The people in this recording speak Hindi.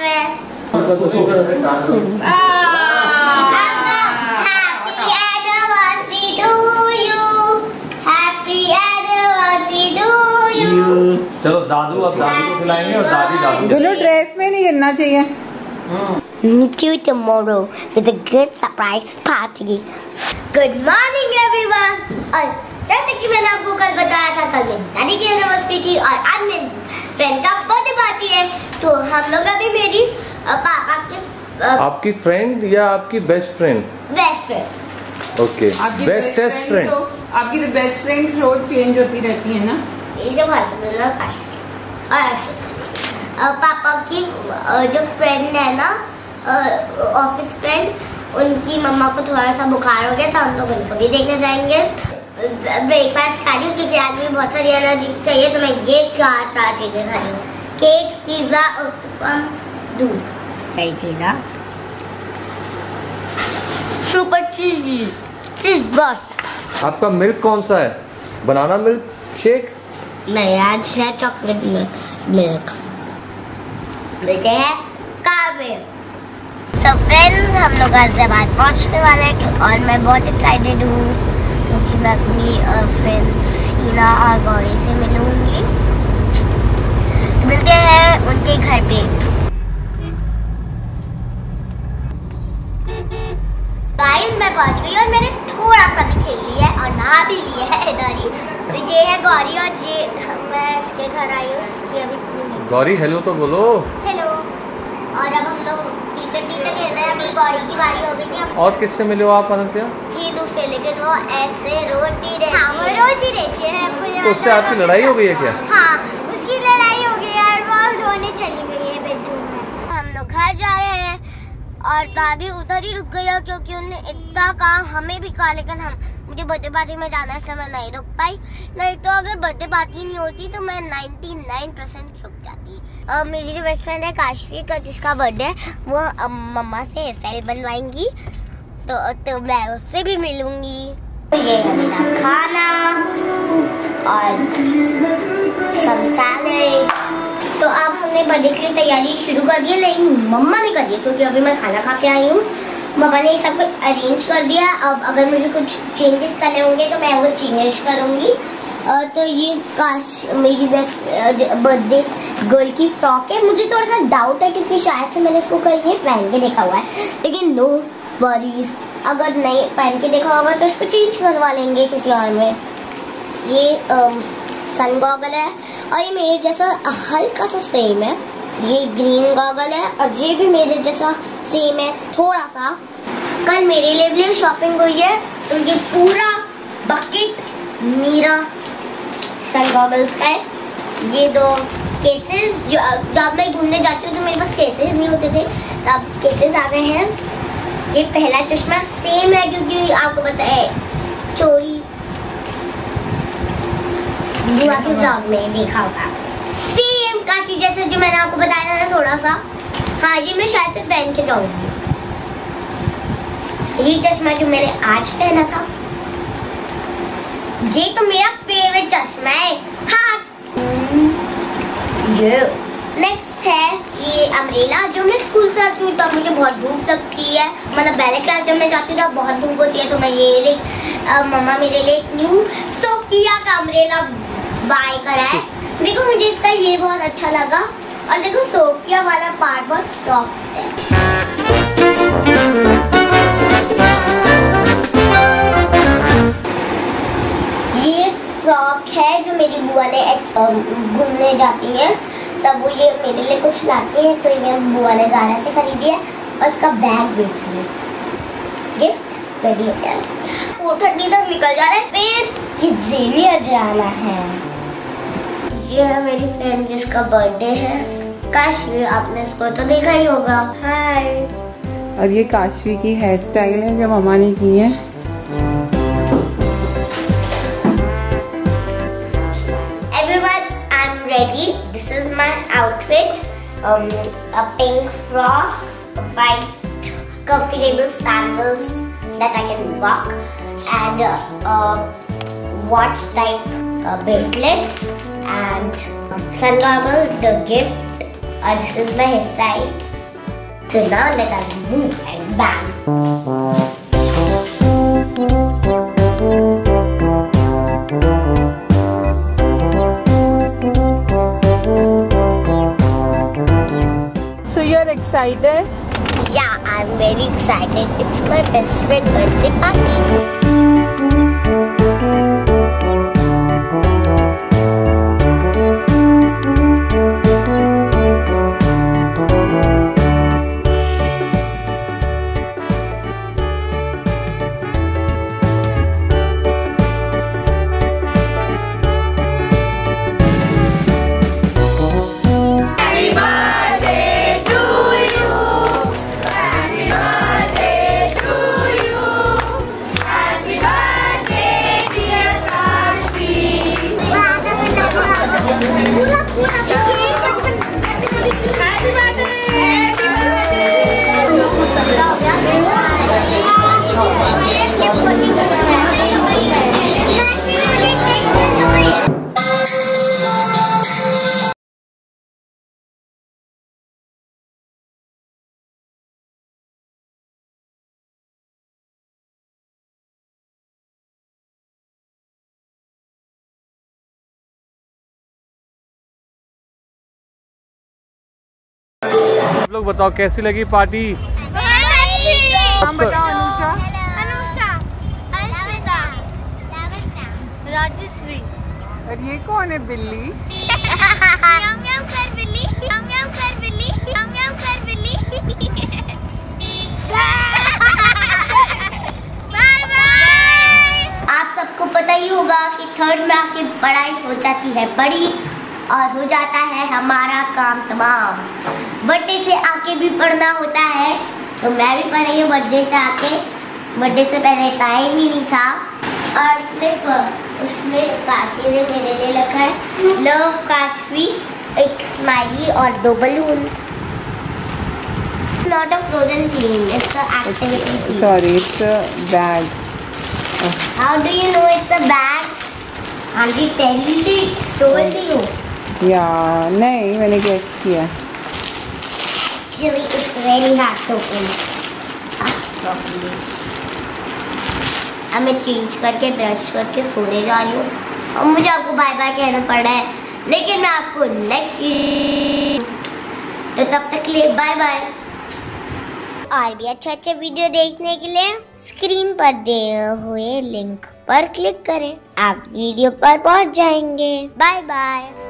रहे हैं happy anniversary to you happy anniversary to चलो दादू अब दादू को खिलाएँगे और दादी दादू दोनों ड्रेस में नहीं गिरना चाहिए। Meet you tomorrow with a good surprise party. Good morning everyone. और जैसे कि मैंने आपको कल बताया था कल मेरी दादी की एनिवर्सरी थी और आज मेरी फ्रेंड का बर्थडे पार्टी है। तो हम लोग अभी मेरी पापा के आपकी फ्रेंड या आपकी best friend best friend okay आपकी बेस्टेस्ट फ्रेंड तो आपकी बेस्ट फ्रेंड्स रोज चेंज होती रहती है ना? इसे और पापा की जो फ्रेंड है ना ऑफ़िस फ्रेंड उनकी मम्मा को थोड़ा सा बुखार हो गया था हम लोग उनको भी देखने जाएँगे। ब्रेकफास्ट खा रही हूँ क्योंकि आज मुझे बहुत सारी एनर्जी चाहिए तो मैं ये चार चार चीज़ें खा रही हूँ। केक पिज्जा उत्पम दूध। सुपर चीज़ चीज़ बस। आपका मिल्क कौन सा है? बनाना मिल्क शेक नहीं आज है चॉकलेट मिल्क मिलते हैं में सो फ्रेंड्स हम लोग गाजियाबाद पहुँचने वाले हैं और मैं बहुत एक्साइटेड हूँ। क्योंकि मैं अपनी फ्रेंड्स हीना और गौरी से मिलूँगी तो मिलते हैं उनके घर पे। गाइस मैं पहुँच गई और मैंने थोड़ा सा भी खेल लिया है और नहा भी लिया है इधर ही। तो ये है गौरी और ये मैं इसके घर आई हूँ इसकी अभी गौरी हेलो तो बोलो। हेलो और अब हम लोग टीचर टीचर खेल रहे हैं अभी गौरी की बारी हो गई और किससे मिले हो आप अनंत्या? हीदू से लेकिन वो ऐसे रोती रहती हाँ। वो रोती रहती है तो उससे आपकी लड़ाई हो गई है क्या? हाँ उसकी लड़ाई हो गई और वो रोने चली गई है बेडरूम में। हम लोग घर जा रहे हैं और दादी उधर ही रुक गई है क्योंकि उन्होंने इतना कहा हमें भी कहा लेकिन हम मुझे बर्थडे पार्टी में जाना है इसलिए मैं नहीं रुक पाई। नहीं तो अगर बर्थडे पार्टी नहीं होती तो मैं 99 परसेंट रुक जाती। और मेरी जो बेस्ट फ्रेंड है काशवी का जिसका बर्थडे है वो मम्मा से हेयर स्टाइल बनवाएँगी। तो तो मैं उससे भी मिलूँगी। ये है मेरा खाना और salad. तो अब हमने बर्थडे के लिए तैयारी शुरू कर दी लेकिन मम्मा ने कर दी, क्योंकि अभी मैं खाना खा के आई हूँ। मम्मा ने सब कुछ अरेंज कर दिया। अब अगर मुझे कुछ चेंजेस करने होंगे तो मैं वो चेंजेस करूँगी। तो ये काश मेरी बेस्ट बर्थडे गर्ल की फ्रॉक है। मुझे थोड़ा सा डाउट है, क्योंकि शायद से मैंने इसको कहीं पहन के देखा हुआ है। लेकिन नो वरीज अगर नहीं, पहन के देखा होगा तो इसको चेंज करवा लेंगे किसी और में। ये सन गॉगल है और ये मेरे जैसा हल्का सा सेम है। ये ग्रीन गॉगल है और ये भी मेरे जैसा सेम है, थोड़ा सा। कल मेरे लिए भी शॉपिंग हुई है तो ये पूरा बकेट मेरा सन गॉगल्स का है। ये दो केसेस जो, जब मैं घूमने जाती हूँ तो मेरे पास केसेस नहीं होते थे, तब केसेस आ गए हैं। ये पहला चश्मा सेम है क्योंकि आपको पता है चोरी। बुआ के ब्लॉग में देखा होगा। सेम काशी जैसे जो मैंने आपको बताया था ना थोड़ा सा हाँ ये मैं शायद से पहन के जाऊँगी। ये चश्मा जो मैंने आज पहना था। ये तो मेरा फेवरेट चश्मा है। ये। नेक्स्ट है ये अमरेला, जो मैं स्कूल से आती हूँ, तब मुझे बहुत भूख लगती है। मतलब पहले क्लास जब मैं जाती हूँ, तब बहुत भूख होती है तो मैं ये ले मम्मा मेरे लिए न्यू सोफिया का अमरेला बाय करा है। देखो, मुझे इसका ये बहुत अच्छा लगा। और देखो सोफिया वाला पार्ट बहुत सॉफ्ट है। ये फ्रॉक है, जो मेरी बुआ ने घूमने जाती है। तब वो ये मेरे लिए कुछ लाती है तो ये मेरी बुआ ने गाना से खरीदी है और इसका बैग देखिए गिफ्ट रेडी हो गया। फोर थर्टी तक निकल जा रहा है फिर किड्जिलिया जाना है। ये है मेरी फ्रेंड जिसका बर्थडे है। काश ये आपने इसको तो देखा ही होगा। हाय और ये काशवी की हेयर स्टाइल है जो मम्मा ने की है। Everyone, I'm ready. Um, a pink frock, white comfortable sandals that I can walk, and uh, a watch type uh, bracelet, and sun goggle, the gift, और this is my hairstyle. So now let us move and bang. Excited? Yeah, I'm very excited. It's my best friend birthday party. आप लोग बताओ कैसी लगी पार्टी? नाम बताओ अनुषा। अनुषा। राजश्री। और ये कौन है बिल्ली? यम यम कर बिल्ली। यम यम कर बिल्ली। यम यम कर बिल्ली। बाय बाय आप सबको पता ही होगा कि थर्ड में आके पढ़ाई हो जाती है बड़ी। और हो जाता है हमारा काम तमाम। बर्थडे से आके भी पढ़ना होता है तो मैं भी पढ़ रही हूँ बर्थडे से आके। बर्थडे से पहले टाइम ही नहीं था। और उसमें उसमें काशी ने मेरे लिए लिखा है लव काशवी एक स्माइली और दो balloon not a frozen theme it's a activity theme sorry it's bag How do you know it's a bag? Auntie tell you, told you. या, नहीं, मैंने गेस किया. Ah. अब मैं चेंज करके ब्रश करके सोने जा रही हूँ। और मुझे आपको बाय बाय कहना पड़ रहा है। लेकिन मैं आपको नेक्स्ट तो तब तक लिए बाय बाय और भी अच्छे अच्छे वीडियो देखने के लिए स्क्रीन पर दिए हुए लिंक पर क्लिक करें। आप वीडियो पर पहुँच जाएँगे। Bye bye